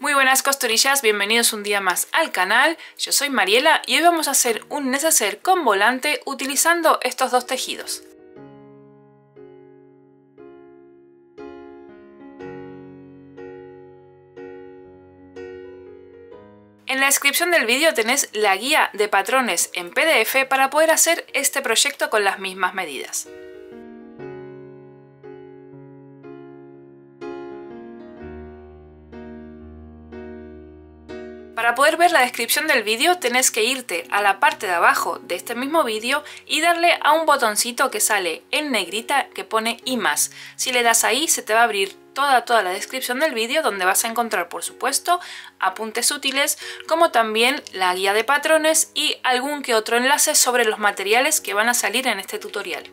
Muy buenas costurillas, bienvenidos un día más al canal. Yo soy Mariela y hoy vamos a hacer un neceser con volante utilizando estos dos tejidos. En la descripción del vídeo tenés la guía de patrones en PDF para poder hacer este proyecto con las mismas medidas. Para poder ver la descripción del vídeo tenés que irte a la parte de abajo de este mismo vídeo y darle a un botoncito que sale en negrita que pone y más. Si le das ahí se te va a abrir toda toda la descripción del vídeo donde vas a encontrar por supuesto apuntes útiles como también la guía de patrones y algún que otro enlace sobre los materiales que van a salir en este tutorial.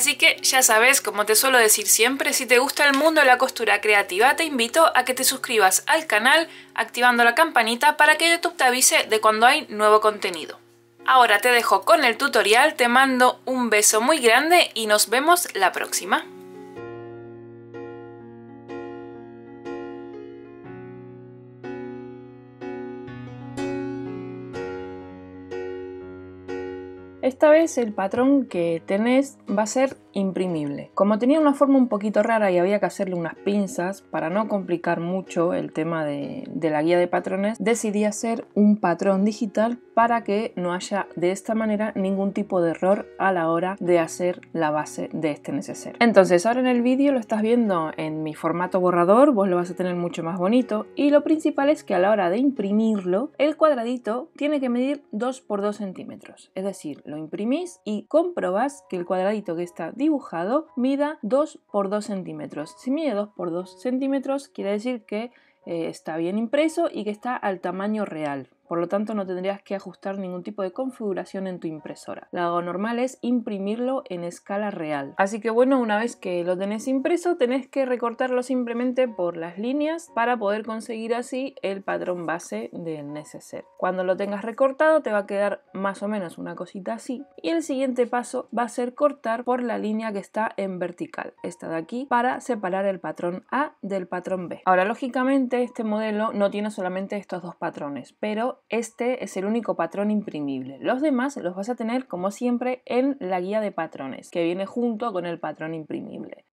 Así que ya sabes, como te suelo decir siempre, si te gusta el mundo de la costura creativa, te invito a que te suscribas al canal activando la campanita para que YouTube te avise de cuando hay nuevo contenido. Ahora te dejo con el tutorial, te mando un beso muy grande y nos vemos la próxima. Esta vez el patrón que tenés va a ser imprimible. Como tenía una forma un poquito rara y había que hacerle unas pinzas para no complicar mucho el tema de, la guía de patrones, decidí hacer un patrón digital para que no haya de esta manera ningún tipo de error a la hora de hacer la base de este neceser. Entonces ahora en el vídeo lo estás viendo en mi formato borrador, vos lo vas a tener mucho más bonito y lo principal es que a la hora de imprimirlo el cuadradito tiene que medir 2 por 2 centímetros, es decir, lo imprimís y comprobás que el cuadradito que está dibujado mida 2 por 2 centímetros. Si mide 2 por 2 centímetros quiere decir que eh, está bien impreso y que está al tamaño real. Por lo tanto, no tendrías que ajustar ningún tipo de configuración en tu impresora. Lo normal es imprimirlo en escala real. Así que bueno, una vez que lo tenés impreso, tenés que recortarlo simplemente por las líneas para poder conseguir así el patrón base del neceser. Cuando lo tengas recortado, te va a quedar más o menos una cosita así. Y el siguiente paso va a ser cortar por la línea que está en vertical, esta de aquí, para separar el patrón A del patrón B. Ahora, lógicamente, este modelo no tiene solamente estos dos patrones, pero este es el único patrón imprimible. Los demás los vas a tener como siempre en la guía de patrones, que viene junto con el patrón imprimible.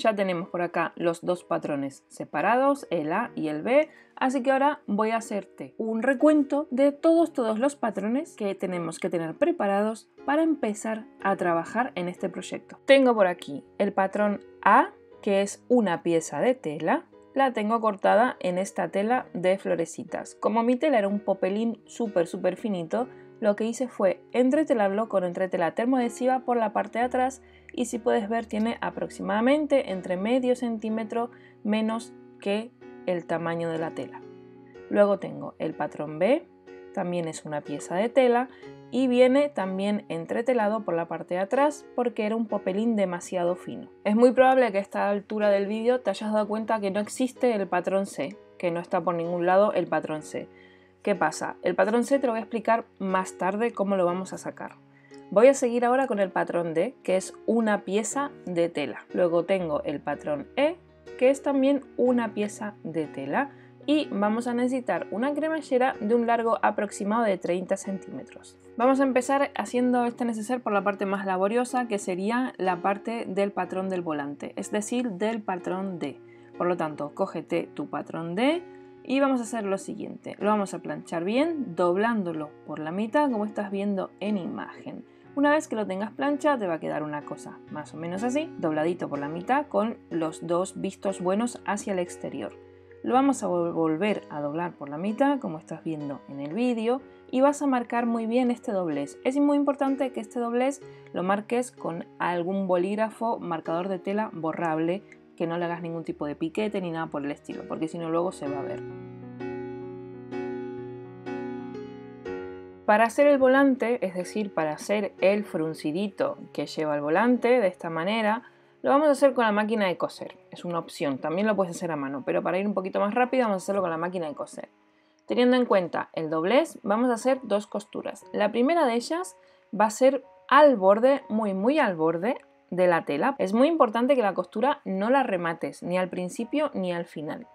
Ya tenemos por acá los dos patrones separados, el A y el B, así que ahora voy a hacerte un recuento de todos, todos los patrones que tenemos que tener preparados para empezar a trabajar en este proyecto. Tengo por aquí el patrón A, que es una pieza de tela, la tengo cortada en esta tela de florecitas. Como mi tela era un popelín súper súper finito, lo que hice fue entretelarlo con entretela termoadhesiva por la parte de atrás y si puedes ver tiene aproximadamente entre medio centímetro menos que el tamaño de la tela. Luego tengo el patrón B, también es una pieza de tela y viene también entretelado por la parte de atrás porque era un papelín demasiado fino. Es muy probable que a esta altura del vídeo te hayas dado cuenta que no existe el patrón C, que no está por ningún lado el patrón C. ¿Qué pasa? El patrón C te lo voy a explicar más tarde cómo lo vamos a sacar. Voy a seguir ahora con el patrón D, que es una pieza de tela. Luego tengo el patrón E, que es también una pieza de tela y vamos a necesitar una cremallera de un largo aproximado de 30 centímetros. Vamos a empezar haciendo este neceser por la parte más laboriosa que sería la parte del patrón del volante, es decir, del patrón D. Por lo tanto, cógete tu patrón D y vamos a hacer lo siguiente, lo vamos a planchar bien doblándolo por la mitad como estás viendo en imagen. Una vez que lo tengas plancha te va a quedar una cosa más o menos así, dobladito por la mitad con los dos vistos buenos hacia el exterior. Lo vamos a volver a doblar por la mitad, como estás viendo en el vídeo, y vas a marcar muy bien este doblez. Es muy importante que este doblez lo marques con algún bolígrafo, marcador de tela borrable, que no le hagas ningún tipo de piquete ni nada por el estilo, porque si no luego se va a ver. Para hacer el volante, es decir, para hacer el fruncidito que lleva el volante de esta manera, lo vamos a hacer con la máquina de coser. Es una opción, también lo puedes hacer a mano, pero para ir un poquito más rápido vamos a hacerlo con la máquina de coser. Teniendo en cuenta el doblez, vamos a hacer dos costuras. La primera de ellas va a ser al borde, muy muy al borde de la tela. Es muy importante que la costura no la remates ni al principio ni al final.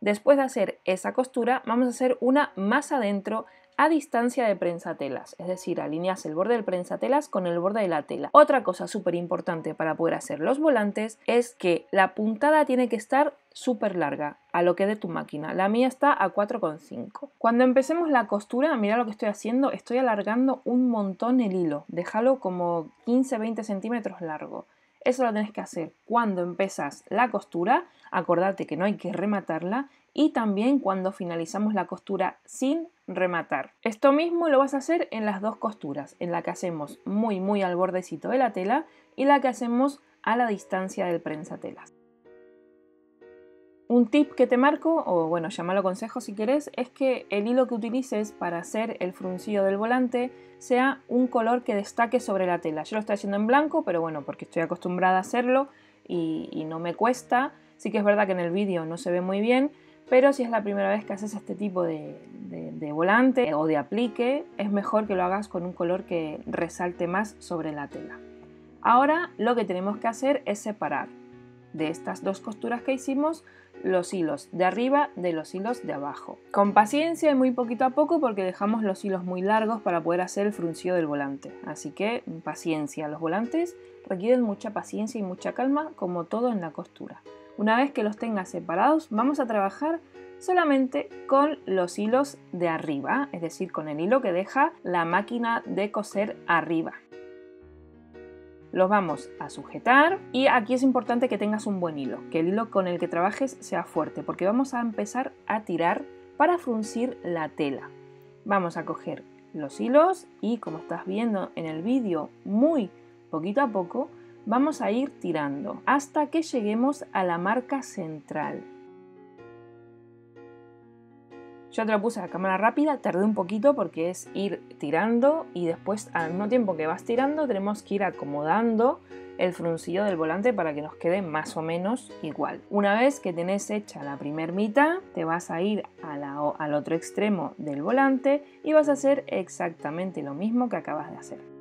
Después de hacer esa costura, vamos a hacer una más adentro a distancia de prensatelas, es decir, alineas el borde del prensatelas con el borde de la tela. Otra cosa súper importante para poder hacer los volantes es que la puntada tiene que estar súper larga, a lo que de tu máquina. La mía está a 4,5. Cuando empecemos la costura, mira lo que estoy haciendo, estoy alargando un montón el hilo. Déjalo como 15-20 centímetros largo. Eso lo tienes que hacer cuando empezas la costura, acordate que no hay que rematarla y también cuando finalizamos la costura sin rematar. Esto mismo lo vas a hacer en las dos costuras, en la que hacemos muy muy al bordecito de la tela y la que hacemos a la distancia del prensatelas. Un tip que te marco, o bueno, llámalo consejo si querés, es que el hilo que utilices para hacer el fruncido del volante sea un color que destaque sobre la tela. Yo lo estoy haciendo en blanco, pero bueno, porque estoy acostumbrada a hacerlo y, no me cuesta. Sí que es verdad que en el vídeo no se ve muy bien, pero si es la primera vez que haces este tipo de, volante o de aplique, es mejor que lo hagas con un color que resalte más sobre la tela. Ahora lo que tenemos que hacer es separar de estas dos costuras que hicimos los hilos de arriba de los hilos de abajo. Con paciencia y muy poquito a poco porque dejamos los hilos muy largos para poder hacer el fruncido del volante. Así que paciencia, los volantes requieren mucha paciencia y mucha calma como todo en la costura. Una vez que los tengas separados vamos a trabajar solamente con los hilos de arriba, es decir, con el hilo que deja la máquina de coser arriba los vamos a sujetar y aquí es importante que tengas un buen hilo, que el hilo con el que trabajes sea fuerte porque vamos a empezar a tirar para fruncir la tela. Vamos a coger los hilos y como estás viendo en el vídeo muy poquito a poco vamos a ir tirando hasta que lleguemos a la marca central. Yo te lo puse a cámara rápida, tardé un poquito porque es ir tirando y después al mismo tiempo que vas tirando tenemos que ir acomodando el fruncillo del volante para que nos quede más o menos igual. Una vez que tenés hecha la primer mitad, te vas a ir al otro extremo del volante y vas a hacer exactamente lo mismo que acabas de hacer.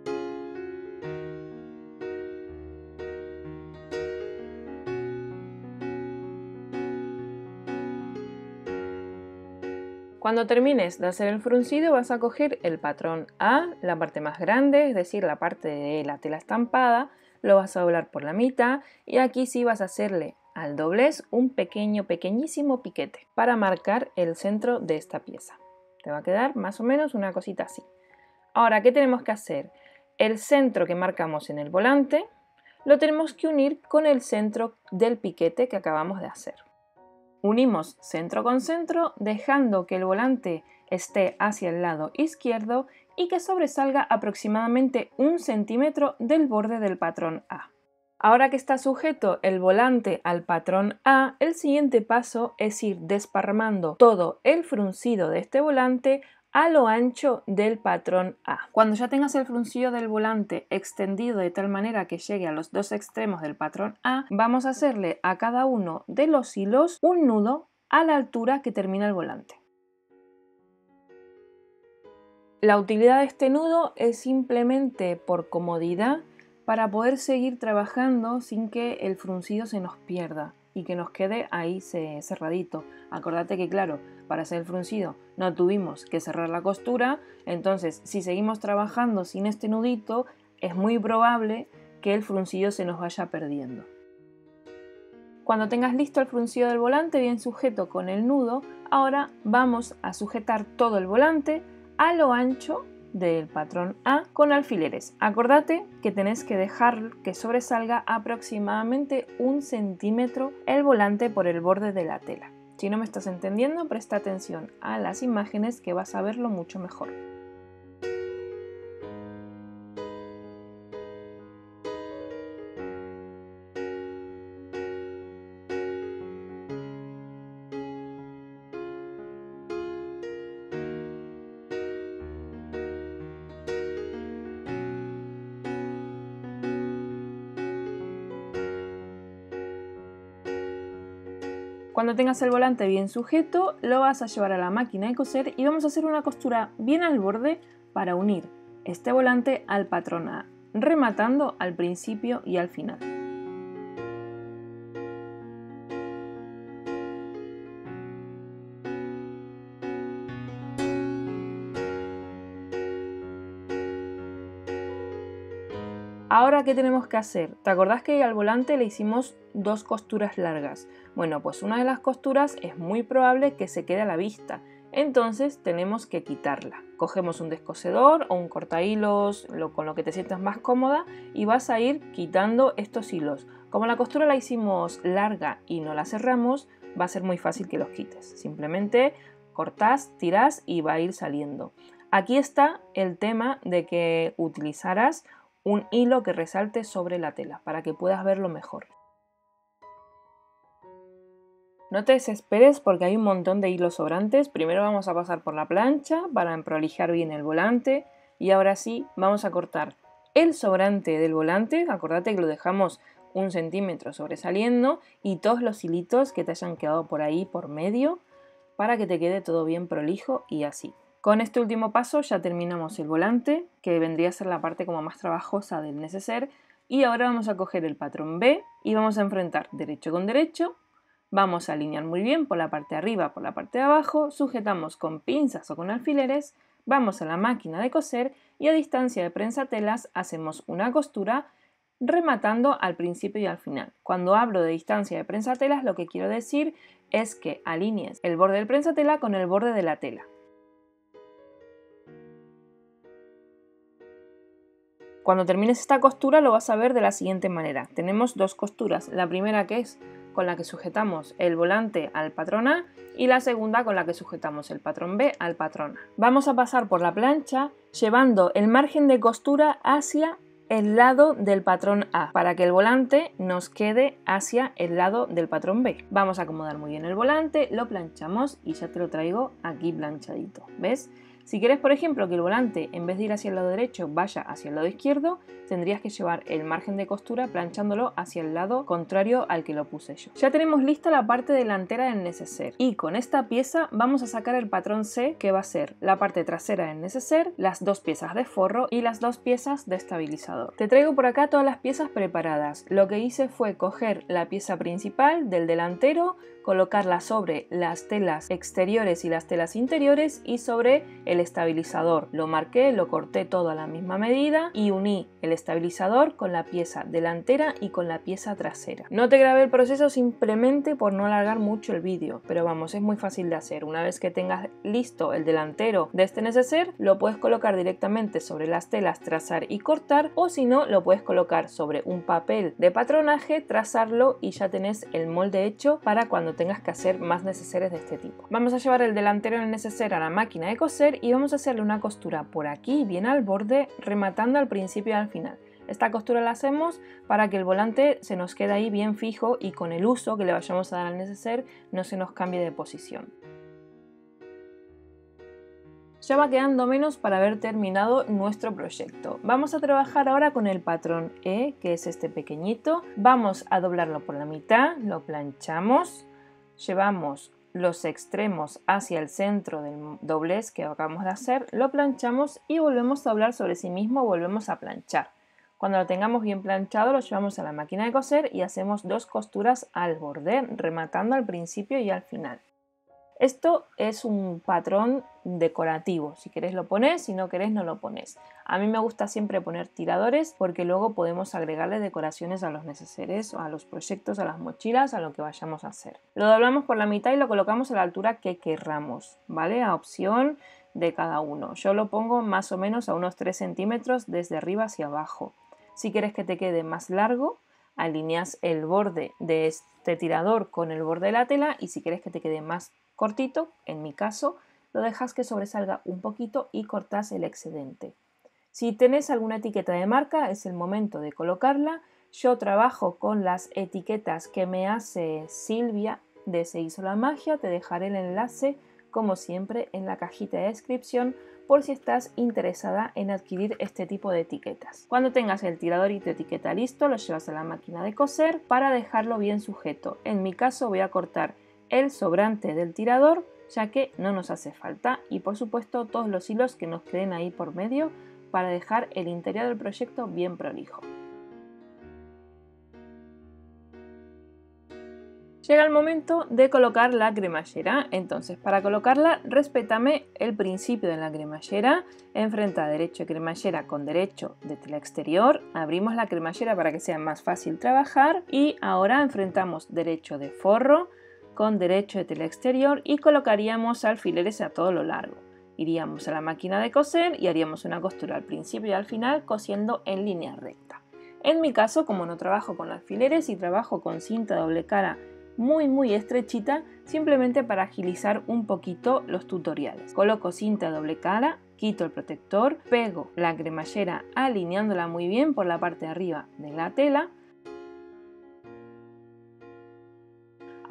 Cuando termines de hacer el fruncido vas a coger el patrón A, la parte más grande, es decir, la parte de la tela estampada, lo vas a doblar por la mitad y aquí sí vas a hacerle al doblez un pequeño, pequeñísimo piquete para marcar el centro de esta pieza. Te va a quedar más o menos una cosita así. Ahora, ¿qué tenemos que hacer? El centro que marcamos en el volante lo tenemos que unir con el centro del piquete que acabamos de hacer. Unimos centro con centro dejando que el volante esté hacia el lado izquierdo y que sobresalga aproximadamente un centímetro del borde del patrón A. Ahora que está sujeto el volante al patrón A, el siguiente paso es ir desparramando todo el fruncido de este volante a lo ancho del patrón A. Cuando ya tengas el fruncillo del volante extendido de tal manera que llegue a los dos extremos del patrón A, vamos a hacerle a cada uno de los hilos un nudo a la altura que termina el volante. La utilidad de este nudo es simplemente por comodidad para poder seguir trabajando sin que el fruncido se nos pierda y que nos quede ahí cerradito. Acordate que claro, para hacer el fruncido no tuvimos que cerrar la costura, entonces si seguimos trabajando sin este nudito, es muy probable que el fruncido se nos vaya perdiendo. Cuando tengas listo el fruncido del volante bien sujeto con el nudo, ahora vamos a sujetar todo el volante a lo ancho del patrón A con alfileres. Acordate que tenés que dejar que sobresalga aproximadamente un centímetro el volante por el borde de la tela. Si no me estás entendiendo, presta atención a las imágenes que vas a verlo mucho mejor. Cuando tengas el volante bien sujeto, lo vas a llevar a la máquina de coser y vamos a hacer una costura bien al borde para unir este volante al patrón A, rematando al principio y al final. Ahora, ¿qué tenemos que hacer? ¿Te acordás que al volante le hicimos dos costuras largas? Bueno, pues una de las costuras es muy probable que se quede a la vista, entonces tenemos que quitarla. Cogemos un descosedor o un cortahilos, con lo que te sientas más cómoda, y vas a ir quitando estos hilos. Como la costura la hicimos larga y no la cerramos, va a ser muy fácil que los quites. Simplemente cortás, tirás y va a ir saliendo. Aquí está el tema de que utilizarás un hilo que resalte sobre la tela para que puedas verlo mejor. No te desesperes porque hay un montón de hilos sobrantes. Primero vamos a pasar por la plancha para prolijar bien el volante y ahora sí vamos a cortar el sobrante del volante. Acordate que lo dejamos un centímetro sobresaliendo y todos los hilitos que te hayan quedado por ahí por medio para que te quede todo bien prolijo y así. Con este último paso ya terminamos el volante, que vendría a ser la parte como más trabajosa del neceser, y ahora vamos a coger el patrón B y vamos a enfrentar derecho con derecho, vamos a alinear muy bien por la parte de arriba, por la parte de abajo, sujetamos con pinzas o con alfileres, vamos a la máquina de coser y a distancia de prensa telas hacemos una costura rematando al principio y al final. Cuando hablo de distancia de prensa telas, lo que quiero decir es que alinees el borde del prensa tela con el borde de la tela. Cuando termines esta costura lo vas a ver de la siguiente manera. Tenemos dos costuras. La primera que es con la que sujetamos el volante al patrón A y la segunda con la que sujetamos el patrón B al patrón A. Vamos a pasar por la plancha llevando el margen de costura hacia el lado del patrón A para que el volante nos quede hacia el lado del patrón B. Vamos a acomodar muy bien el volante, lo planchamos y ya te lo traigo aquí planchadito. ¿Ves? Si quieres, por ejemplo, que el volante en vez de ir hacia el lado derecho vaya hacia el lado izquierdo, tendrías que llevar el margen de costura planchándolo hacia el lado contrario al que lo puse yo. Ya tenemos lista la parte delantera del neceser y con esta pieza vamos a sacar el patrón C que va a ser la parte trasera del neceser, las dos piezas de forro y las dos piezas de estabilizador. Te traigo por acá todas las piezas preparadas. Lo que hice fue coger la pieza principal del delantero, colocarla sobre las telas exteriores y las telas interiores y sobre el estabilizador. Lo marqué, lo corté todo a la misma medida y uní el estabilizador con la pieza delantera y con la pieza trasera. No te grabé el proceso simplemente por no alargar mucho el vídeo, pero vamos, es muy fácil de hacer. Una vez que tengas listo el delantero de este neceser, lo puedes colocar directamente sobre las telas, trazar y cortar o si no, lo puedes colocar sobre un papel de patronaje, trazarlo y ya tenés el molde hecho para cuando tengas que hacer más neceseres de este tipo. Vamos a llevar el delantero del neceser a la máquina de coser y vamos a hacerle una costura por aquí, bien al borde, rematando al principio y al final. Esta costura la hacemos para que el volante se nos quede ahí bien fijo y con el uso que le vayamos a dar al neceser no se nos cambie de posición. Ya va quedando menos para haber terminado nuestro proyecto. Vamos a trabajar ahora con el patrón E, que es este pequeñito. Vamos a doblarlo por la mitad, lo planchamos, llevamos los extremos hacia el centro del doblez que acabamos de hacer, lo planchamos y volvemos a doblar sobre sí mismo, volvemos a planchar. Cuando lo tengamos bien planchado lo llevamos a la máquina de coser y hacemos dos costuras al borde, rematando al principio y al final. Esto es un patrón decorativo, si querés lo pones, si no querés no lo pones. A mí me gusta siempre poner tiradores porque luego podemos agregarle decoraciones a los neceseres, a los proyectos, a las mochilas, a lo que vayamos a hacer. Lo doblamos por la mitad y lo colocamos a la altura que querramos, ¿vale? A opción de cada uno. Yo lo pongo más o menos a unos 3 centímetros desde arriba hacia abajo. Si quieres que te quede más largo, alineas el borde de este tirador con el borde de la tela y si quieres que te quede más cortito, en mi caso, lo dejas que sobresalga un poquito y cortas el excedente. Si tenés alguna etiqueta de marca, es el momento de colocarla. Yo trabajo con las etiquetas que me hace Silvia de Se hizo la magia. Te dejaré el enlace, como siempre, en la cajita de descripción por si estás interesada en adquirir este tipo de etiquetas. Cuando tengas el tirador y tu etiqueta listo, lo llevas a la máquina de coser para dejarlo bien sujeto. En mi caso voy a cortar el sobrante del tirador ya que no nos hace falta y por supuesto todos los hilos que nos queden ahí por medio para dejar el interior del proyecto bien prolijo. Llega el momento de colocar la cremallera, entonces para colocarla respétame el principio de la cremallera, enfrenta derecho de cremallera con derecho de tela exterior, abrimos la cremallera para que sea más fácil trabajar. Y ahora enfrentamos derecho de forro con derecho de tela exterior y colocaríamos alfileres a todo lo largo. Iríamos a la máquina de coser y haríamos una costura al principio y al final cosiendo en línea recta. En mi caso, como no trabajo con alfileres y trabajo con cinta doble cara muy muy estrechita, simplemente para agilizar un poquito los tutoriales. Coloco cinta doble cara, quito el protector, pego la cremallera alineándola muy bien por la parte de arriba de la tela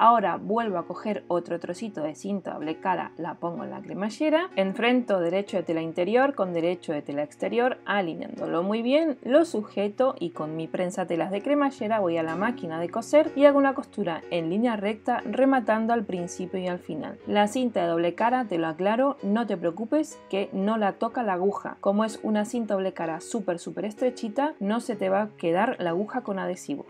Ahora vuelvo a coger otro trocito de cinta doble cara, la pongo en la cremallera, enfrento derecho de tela interior con derecho de tela exterior, alineándolo muy bien, lo sujeto y con mi prensa telas de cremallera voy a la máquina de coser y hago una costura en línea recta rematando al principio y al final. La cinta de doble cara, te lo aclaro, no te preocupes que no la toca la aguja. Como es una cinta doble cara súper súper estrechita, no se te va a quedar la aguja con adhesivo.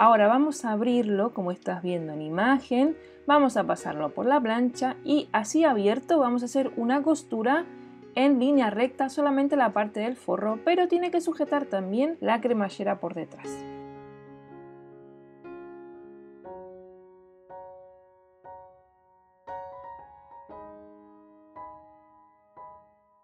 Ahora vamos a abrirlo como estás viendo en imagen, vamos a pasarlo por la plancha y así abierto vamos a hacer una costura en línea recta solamente la parte del forro, pero tiene que sujetar también la cremallera por detrás.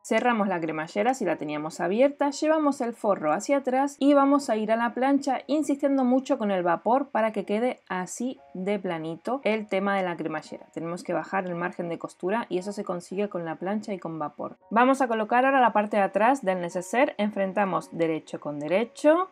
Cerramos la cremallera si la teníamos abierta, llevamos el forro hacia atrás y vamos a ir a la plancha insistiendo mucho con el vapor para que quede así de planito el tema de la cremallera. Tenemos que bajar el margen de costura y eso se consigue con la plancha y con vapor. Vamos a colocar ahora la parte de atrás del neceser, enfrentamos derecho con derecho,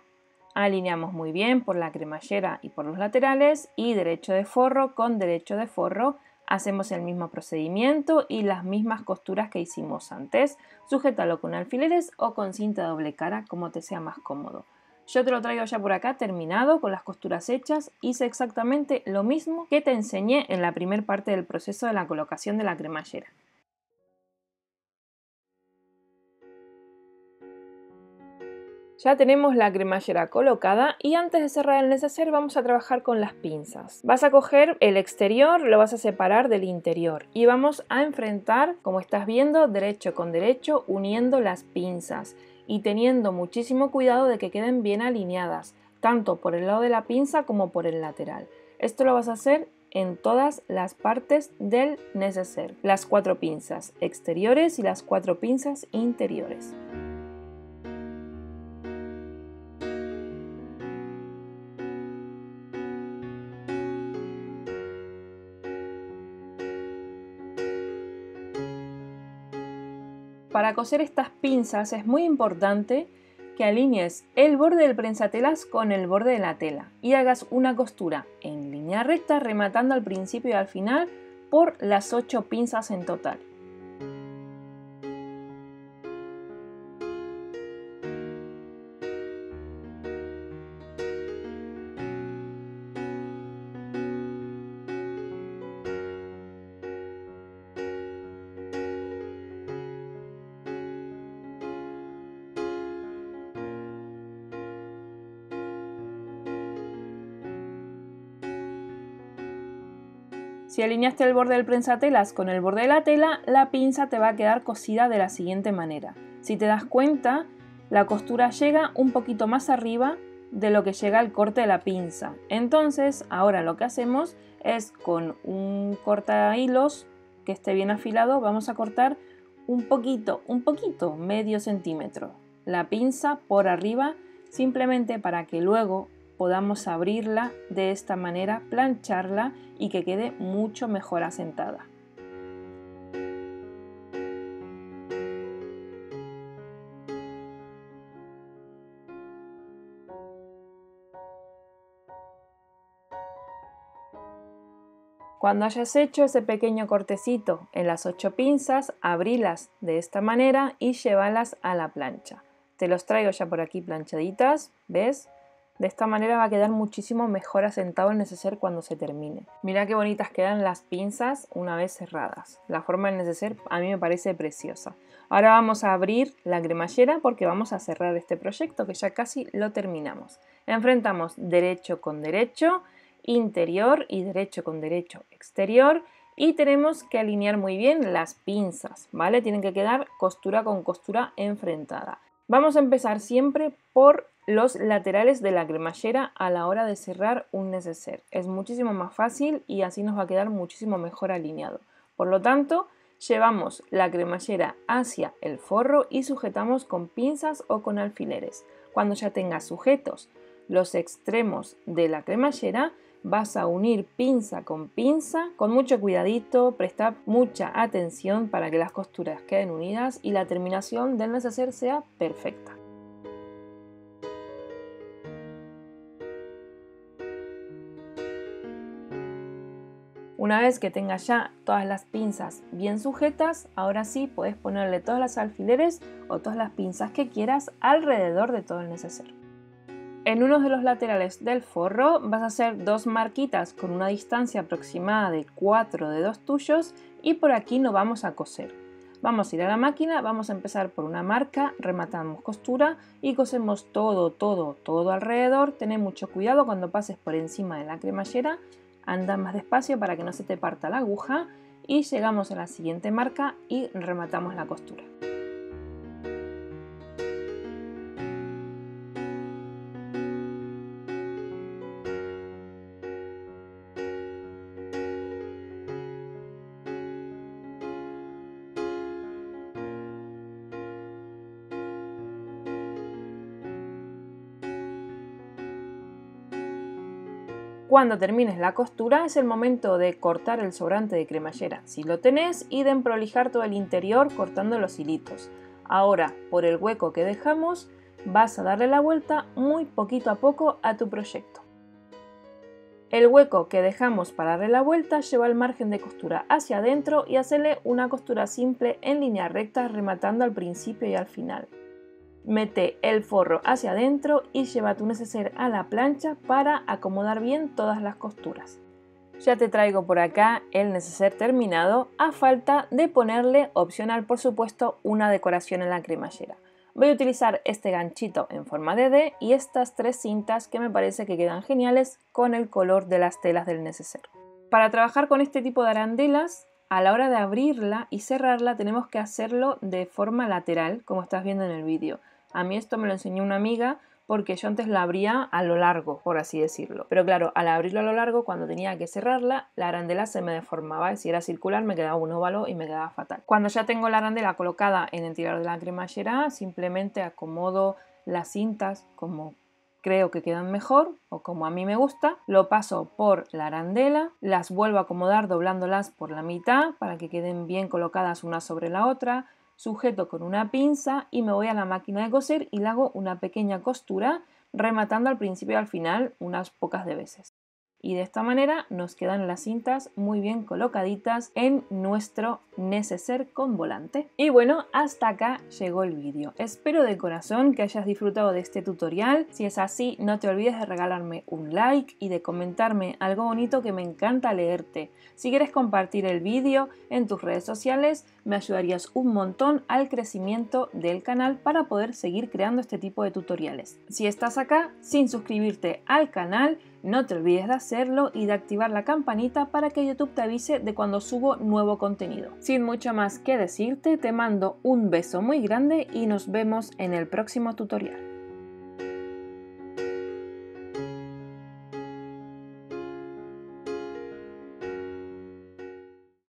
alineamos muy bien por la cremallera y por los laterales y derecho de forro con derecho de forro Hacemos el mismo procedimiento y las mismas costuras que hicimos antes. Sujétalo con alfileres o con cinta doble cara como te sea más cómodo. Yo te lo traigo ya por acá terminado con las costuras hechas. Hice exactamente lo mismo que te enseñé en la primera parte del proceso de la colocación de la cremallera. Ya tenemos la cremallera colocada y antes de cerrar el neceser vamos a trabajar con las pinzas. Vas a coger el exterior, lo vas a separar del interior y vamos a enfrentar, como estás viendo, derecho con derecho uniendo las pinzas y teniendo muchísimo cuidado de que queden bien alineadas, tanto por el lado de la pinza como por el lateral. Esto lo vas a hacer en todas las partes del neceser, las cuatro pinzas exteriores y las cuatro pinzas interiores. Para coser estas pinzas es muy importante que alinees el borde del prensatelas con el borde de la tela y hagas una costura en línea recta rematando al principio y al final por las 8 pinzas en total. Si alineaste el borde del prensatelas con el borde de la tela, la pinza te va a quedar cosida de la siguiente manera. Si te das cuenta, la costura llega un poquito más arriba de lo que llega el corte de la pinza. Entonces, ahora lo que hacemos es con un corta hilos que esté bien afilado, vamos a cortar un poquito, un poquito, medio centímetro, la pinza por arriba, simplemente para que luego podamos abrirla de esta manera, plancharla y que quede mucho mejor asentada. Cuando hayas hecho ese pequeño cortecito en las ocho pinzas, abrilas de esta manera y llévalas a la plancha. Te los traigo ya por aquí planchaditas, ¿ves? De esta manera va a quedar muchísimo mejor asentado el neceser cuando se termine. Mira qué bonitas quedan las pinzas una vez cerradas. La forma del neceser a mí me parece preciosa. Ahora vamos a abrir la cremallera porque vamos a cerrar este proyecto que ya casi lo terminamos. Enfrentamos derecho con derecho, interior y derecho con derecho exterior y tenemos que alinear muy bien las pinzas, ¿vale? Tienen que quedar costura con costura enfrentada. Vamos a empezar siempre por los laterales de la cremallera a la hora de cerrar un neceser. Es muchísimo más fácil y así nos va a quedar muchísimo mejor alineado. Por lo tanto, llevamos la cremallera hacia el forro y sujetamos con pinzas o con alfileres. Cuando ya tengas sujetos los extremos de la cremallera, vas a unir pinza con pinza con mucho cuidadito, presta mucha atención para que las costuras queden unidas y la terminación del neceser sea perfecta. Una vez que tengas ya todas las pinzas bien sujetas, ahora sí puedes ponerle todas las alfileres o todas las pinzas que quieras alrededor de todo el neceser. En uno de los laterales del forro vas a hacer dos marquitas con una distancia aproximada de 4 dedos tuyos y por aquí no vamos a coser. Vamos a ir a la máquina, vamos a empezar por una marca, rematamos costura y cosemos todo, todo, todo alrededor. Ten mucho cuidado cuando pases por encima de la cremallera, anda más despacio para que no se te parta la aguja y llegamos a la siguiente marca y rematamos la costura. Cuando termines la costura es el momento de cortar el sobrante de cremallera, si lo tenés, y de emprolijar todo el interior cortando los hilitos. Ahora, por el hueco que dejamos, vas a darle la vuelta muy poquito a poco a tu proyecto. El hueco que dejamos para darle la vuelta lleva el margen de costura hacia adentro y hacerle una costura simple en línea recta rematando al principio y al final. Mete el forro hacia adentro y lleva tu neceser a la plancha para acomodar bien todas las costuras. Ya te traigo por acá el neceser terminado a falta de ponerle opcional por supuesto una decoración en la cremallera. Voy a utilizar este ganchito en forma de D y estas tres cintas que me parece que quedan geniales con el color de las telas del neceser. Para trabajar con este tipo de arandelas, a la hora de abrirla y cerrarla tenemos que hacerlo de forma lateral, como estás viendo en el vídeo. A mí esto me lo enseñó una amiga porque yo antes la abría a lo largo, por así decirlo. Pero claro, al abrirlo a lo largo, cuando tenía que cerrarla, la arandela se me deformaba. Si era circular, me quedaba un óvalo y me quedaba fatal. Cuando ya tengo la arandela colocada en el tirador de la cremallera, simplemente acomodo las cintas como creo que quedan mejor o como a mí me gusta, lo paso por la arandela, las vuelvo a acomodar doblándolas por la mitad para que queden bien colocadas una sobre la otra, sujeto con una pinza y me voy a la máquina de coser y le hago una pequeña costura rematando al principio y al final unas pocas de veces y de esta manera nos quedan las cintas muy bien colocaditas en nuestro neceser con volante. Y bueno, hasta acá llegó el vídeo. Espero de corazón que hayas disfrutado de este tutorial. Si es así, no te olvides de regalarme un like y de comentarme algo bonito que me encanta leerte. Si quieres compartir el vídeo en tus redes sociales, me ayudarías un montón al crecimiento del canal para poder seguir creando este tipo de tutoriales. Si estás acá sin suscribirte al canal, no te olvides de hacerlo y de activar la campanita para que YouTube te avise de cuando subo nuevo contenido. Sin mucho más que decirte, te mando un beso muy grande y nos vemos en el próximo tutorial.